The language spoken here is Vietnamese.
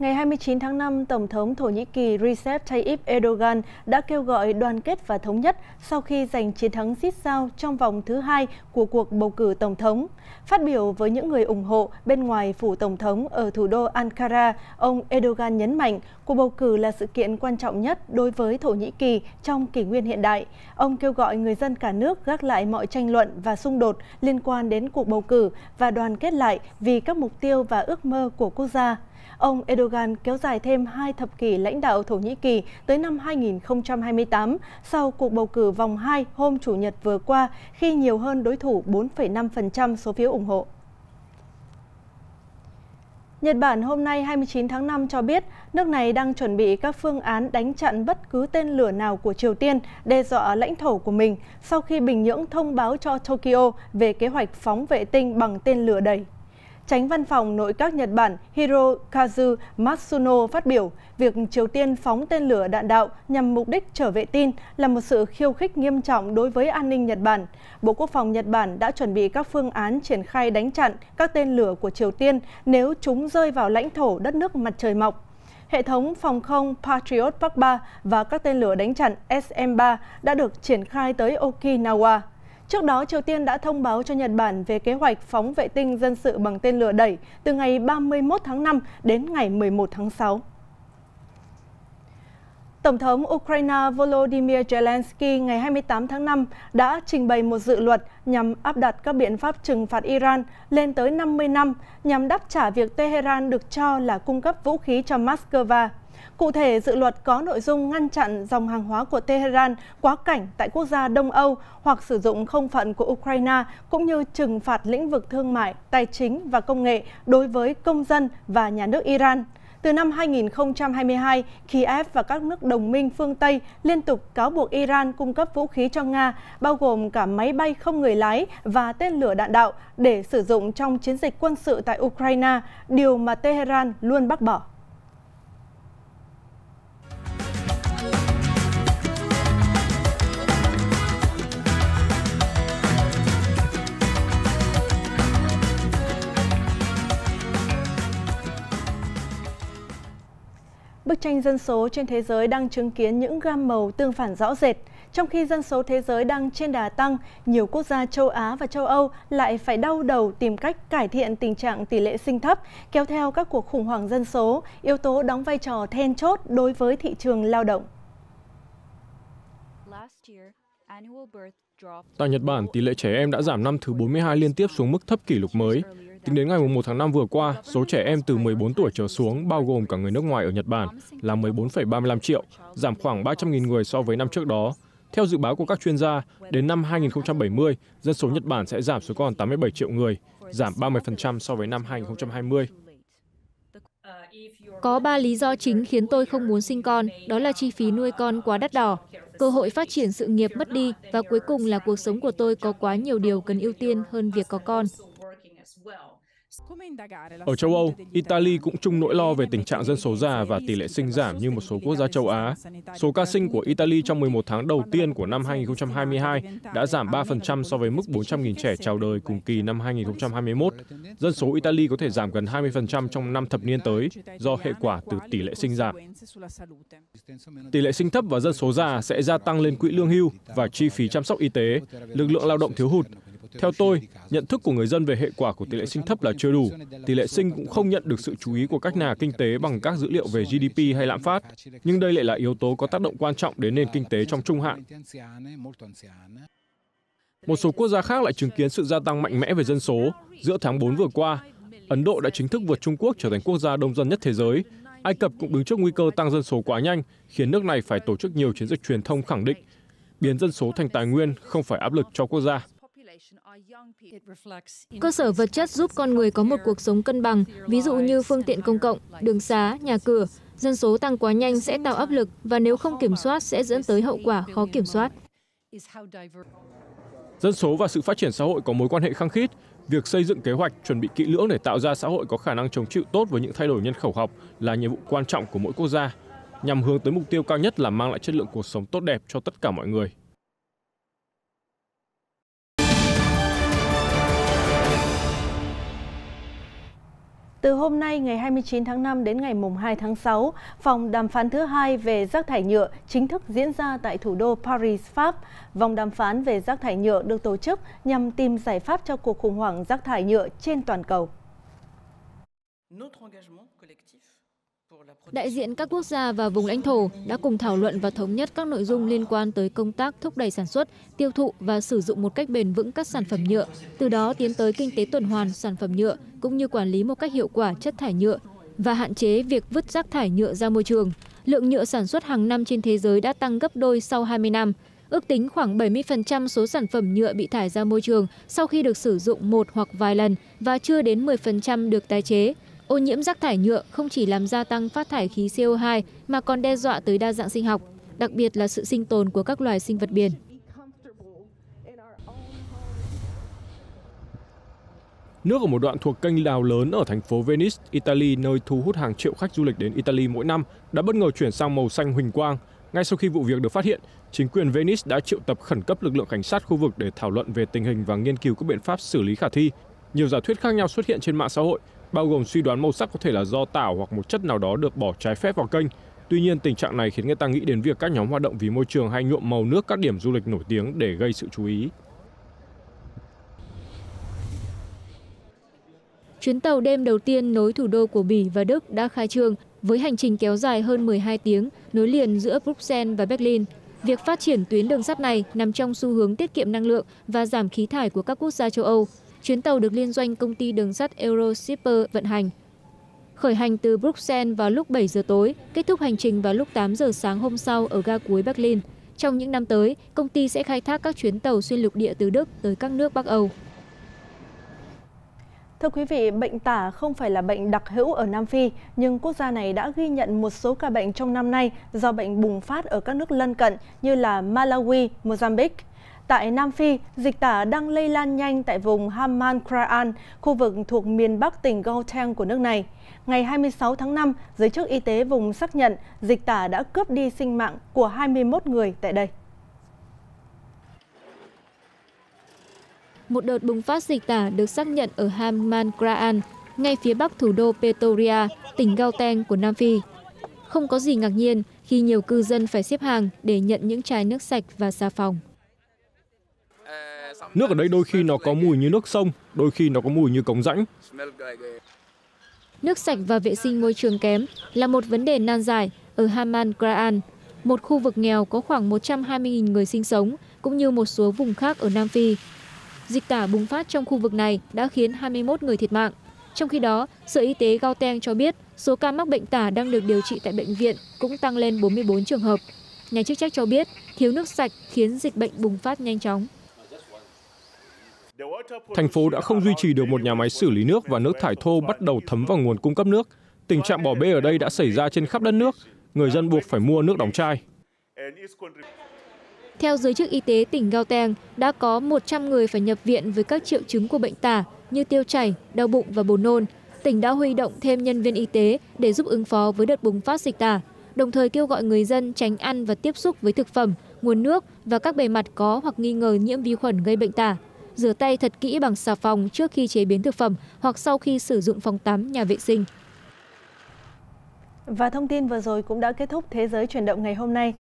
Ngày 29 tháng 5, Tổng thống Thổ Nhĩ Kỳ Recep Tayyip Erdogan đã kêu gọi đoàn kết và thống nhất sau khi giành chiến thắng rít sao trong vòng thứ hai của cuộc bầu cử Tổng thống. Phát biểu với những người ủng hộ bên ngoài phủ Tổng thống ở thủ đô Ankara, ông Erdogan nhấn mạnh cuộc bầu cử là sự kiện quan trọng nhất đối với Thổ Nhĩ Kỳ trong kỷ nguyên hiện đại. Ông kêu gọi người dân cả nước gác lại mọi tranh luận và xung đột liên quan đến cuộc bầu cử và đoàn kết lại vì các mục tiêu và ước mơ của quốc gia. Ông Erdogan kéo dài thêm hai thập kỷ lãnh đạo Thổ Nhĩ Kỳ tới năm 2028 sau cuộc bầu cử vòng 2 hôm Chủ nhật vừa qua khi nhiều hơn đối thủ 4,5% số phiếu ủng hộ. Nhật Bản hôm nay 29 tháng 5 cho biết nước này đang chuẩn bị các phương án đánh chặn bất cứ tên lửa nào của Triều Tiên đe dọa lãnh thổ của mình sau khi Bình Nhưỡng thông báo cho Tokyo về kế hoạch phóng vệ tinh bằng tên lửa đẩy. Tránh văn phòng nội các Nhật Bản Hirokazu Matsuno phát biểu, việc Triều Tiên phóng tên lửa đạn đạo nhằm mục đích trở vệ tin là một sự khiêu khích nghiêm trọng đối với an ninh Nhật Bản. Bộ Quốc phòng Nhật Bản đã chuẩn bị các phương án triển khai đánh chặn các tên lửa của Triều Tiên nếu chúng rơi vào lãnh thổ đất nước mặt trời mọc. Hệ thống phòng không Patriot Park 3 và các tên lửa đánh chặn SM-3 đã được triển khai tới Okinawa. Trước đó, Triều Tiên đã thông báo cho Nhật Bản về kế hoạch phóng vệ tinh dân sự bằng tên lửa đẩy từ ngày 31 tháng 5 đến ngày 11 tháng 6. Tổng thống Ukraine Volodymyr Zelensky ngày 28 tháng 5 đã trình bày một dự luật nhằm áp đặt các biện pháp trừng phạt Iran lên tới 50 năm nhằm đáp trả việc Tehran được cho là cung cấp vũ khí cho Moscow. Cụ thể, dự luật có nội dung ngăn chặn dòng hàng hóa của Tehran quá cảnh tại quốc gia Đông Âu hoặc sử dụng không phận của Ukraine, cũng như trừng phạt lĩnh vực thương mại, tài chính và công nghệ đối với công dân và nhà nước Iran. Từ năm 2022, Kiev và các nước đồng minh phương Tây liên tục cáo buộc Iran cung cấp vũ khí cho Nga, bao gồm cả máy bay không người lái và tên lửa đạn đạo để sử dụng trong chiến dịch quân sự tại Ukraine, điều mà Tehran luôn bác bỏ. Bức tranh dân số trên thế giới đang chứng kiến những gam màu tương phản rõ rệt. Trong khi dân số thế giới đang trên đà tăng, nhiều quốc gia châu Á và châu Âu lại phải đau đầu tìm cách cải thiện tình trạng tỷ lệ sinh thấp, kéo theo các cuộc khủng hoảng dân số, yếu tố đóng vai trò then chốt đối với thị trường lao động. Tại Nhật Bản, tỷ lệ trẻ em đã giảm năm thứ 42 liên tiếp xuống mức thấp kỷ lục mới. Tính đến ngày 1 tháng 5 vừa qua, số trẻ em từ 14 tuổi trở xuống, bao gồm cả người nước ngoài ở Nhật Bản, là 14,35 triệu, giảm khoảng 300.000 người so với năm trước đó. Theo dự báo của các chuyên gia, đến năm 2070, dân số Nhật Bản sẽ giảm xuống còn 87 triệu người, giảm 30% so với năm 2020. Có ba lý do chính khiến tôi không muốn sinh con, đó là chi phí nuôi con quá đắt đỏ, cơ hội phát triển sự nghiệp mất đi và cuối cùng là cuộc sống của tôi có quá nhiều điều cần ưu tiên hơn việc có con. Ở châu Âu, Italy cũng chung nỗi lo về tình trạng dân số già và tỷ lệ sinh giảm như một số quốc gia châu Á. Số ca sinh của Italy trong 11 tháng đầu tiên của năm 2022 đã giảm 3% so với mức 400.000 trẻ chào đời cùng kỳ năm 2021. Dân số Italy có thể giảm gần 20% trong năm thập niên tới do hệ quả từ tỷ lệ sinh giảm. Tỷ lệ sinh thấp và dân số già sẽ gia tăng lên quỹ lương hưu và chi phí chăm sóc y tế, lực lượng lao động thiếu hụt, theo tôi, nhận thức của người dân về hệ quả của tỷ lệ sinh thấp là chưa đủ. Tỷ lệ sinh cũng không nhận được sự chú ý của các nhà kinh tế bằng các dữ liệu về GDP hay lạm phát, nhưng đây lại là yếu tố có tác động quan trọng đến nền kinh tế trong trung hạn. Một số quốc gia khác lại chứng kiến sự gia tăng mạnh mẽ về dân số. Giữa tháng 4 vừa qua, Ấn Độ đã chính thức vượt Trung Quốc trở thành quốc gia đông dân nhất thế giới. Ai Cập cũng đứng trước nguy cơ tăng dân số quá nhanh, khiến nước này phải tổ chức nhiều chiến dịch truyền thông khẳng định biến dân số thành tài nguyên không phải áp lực cho quốc gia. Cơ sở vật chất giúp con người có một cuộc sống cân bằng, ví dụ như phương tiện công cộng, đường xá, nhà cửa. Dân số tăng quá nhanh sẽ tạo áp lực và nếu không kiểm soát sẽ dẫn tới hậu quả khó kiểm soát. Dân số và sự phát triển xã hội có mối quan hệ khăng khít. Việc xây dựng kế hoạch, chuẩn bị kỹ lưỡng để tạo ra xã hội có khả năng chống chịu tốt với những thay đổi nhân khẩu học là nhiệm vụ quan trọng của mỗi quốc gia, nhằm hướng tới mục tiêu cao nhất là mang lại chất lượng cuộc sống tốt đẹp cho tất cả mọi người. Từ hôm nay ngày 29 tháng 5 đến ngày mùng 2 tháng 6, vòng đàm phán thứ hai về rác thải nhựa chính thức diễn ra tại thủ đô Paris, Pháp. Vòng đàm phán về rác thải nhựa được tổ chức nhằm tìm giải pháp cho cuộc khủng hoảng rác thải nhựa trên toàn cầu. Đại diện các quốc gia và vùng lãnh thổ đã cùng thảo luận và thống nhất các nội dung liên quan tới công tác thúc đẩy sản xuất, tiêu thụ và sử dụng một cách bền vững các sản phẩm nhựa, từ đó tiến tới kinh tế tuần hoàn sản phẩm nhựa cũng như quản lý một cách hiệu quả chất thải nhựa và hạn chế việc vứt rác thải nhựa ra môi trường. Lượng nhựa sản xuất hàng năm trên thế giới đã tăng gấp đôi sau 20 năm. Ước tính khoảng 70% số sản phẩm nhựa bị thải ra môi trường sau khi được sử dụng một hoặc vài lần và chưa đến 10% được tái chế. Ô nhiễm rác thải nhựa không chỉ làm gia tăng phát thải khí CO2 mà còn đe dọa tới đa dạng sinh học, đặc biệt là sự sinh tồn của các loài sinh vật biển. Nước ở một đoạn thuộc kênh đào lớn ở thành phố Venice, Italy, nơi thu hút hàng triệu khách du lịch đến Italy mỗi năm, đã bất ngờ chuyển sang màu xanh huỳnh quang. Ngay sau khi vụ việc được phát hiện, chính quyền Venice đã triệu tập khẩn cấp lực lượng cảnh sát khu vực để thảo luận về tình hình và nghiên cứu các biện pháp xử lý khả thi. Nhiều giả thuyết khác nhau xuất hiện trên mạng xã hội, bao gồm suy đoán màu sắc có thể là do tảo hoặc một chất nào đó được bỏ trái phép vào kênh. Tuy nhiên, tình trạng này khiến người ta nghĩ đến việc các nhóm hoạt động vì môi trường hay nhuộm màu nước các điểm du lịch nổi tiếng để gây sự chú ý. Chuyến tàu đêm đầu tiên nối thủ đô của Bỉ và Đức đã khai trương với hành trình kéo dài hơn 12 tiếng nối liền giữa Bruxelles và Berlin. Việc phát triển tuyến đường sắt này nằm trong xu hướng tiết kiệm năng lượng và giảm khí thải của các quốc gia châu Âu. Chuyến tàu được liên doanh công ty đường sắt euroshipper vận hành. Khởi hành từ Bruxelles vào lúc 7 giờ tối, kết thúc hành trình vào lúc 8 giờ sáng hôm sau ở ga cuối Berlin. Trong những năm tới, công ty sẽ khai thác các chuyến tàu xuyên lục địa từ Đức tới các nước Bắc Âu. Thưa quý vị, bệnh tả không phải là bệnh đặc hữu ở Nam Phi, nhưng quốc gia này đã ghi nhận một số ca bệnh trong năm nay do bệnh bùng phát ở các nước lân cận như là Malawi, Mozambique. Tại Nam Phi, dịch tả đang lây lan nhanh tại vùng Hamman Kraan, khu vực thuộc miền bắc tỉnh Gauteng của nước này. Ngày 26 tháng 5, giới chức y tế vùng xác nhận dịch tả đã cướp đi sinh mạng của 21 người tại đây. Một đợt bùng phát dịch tả được xác nhận ở Hamman Kraan, ngay phía bắc thủ đô Pretoria, tỉnh Gauteng của Nam Phi. Không có gì ngạc nhiên khi nhiều cư dân phải xếp hàng để nhận những chai nước sạch và xà phòng. Nước ở đây đôi khi nó có mùi như nước sông, đôi khi nó có mùi như cống rãnh. Nước sạch và vệ sinh môi trường kém là một vấn đề nan giải ở Haman Kraan, một khu vực nghèo có khoảng 120.000 người sinh sống, cũng như một số vùng khác ở Nam Phi. Dịch tả bùng phát trong khu vực này đã khiến 21 người thiệt mạng. Trong khi đó, Sở Y tế Gauteng cho biết số ca mắc bệnh tả đang được điều trị tại bệnh viện cũng tăng lên 44 trường hợp. Nhà chức trách cho biết thiếu nước sạch khiến dịch bệnh bùng phát nhanh chóng. Thành phố đã không duy trì được một nhà máy xử lý nước và nước thải thô bắt đầu thấm vào nguồn cung cấp nước. Tình trạng bỏ bê ở đây đã xảy ra trên khắp đất nước. Người dân buộc phải mua nước đóng chai. Theo giới chức y tế tỉnh Gauteng, đã có 100 người phải nhập viện với các triệu chứng của bệnh tả như tiêu chảy, đau bụng và buồn nôn. Tỉnh đã huy động thêm nhân viên y tế để giúp ứng phó với đợt bùng phát dịch tả, đồng thời kêu gọi người dân tránh ăn và tiếp xúc với thực phẩm, nguồn nước và các bề mặt có hoặc nghi ngờ nhiễm vi khuẩn gây bệnh tả. Rửa tay thật kỹ bằng xà phòng trước khi chế biến thực phẩm hoặc sau khi sử dụng phòng tắm, nhà vệ sinh. Và thông tin vừa rồi cũng đã kết thúc Thế giới chuyển động ngày hôm nay.